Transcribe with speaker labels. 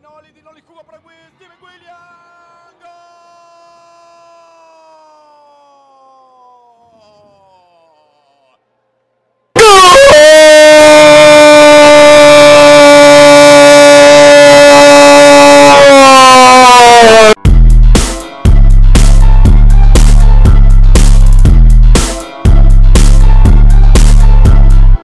Speaker 1: Noli, Di Noli, Cuba para